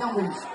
numbers.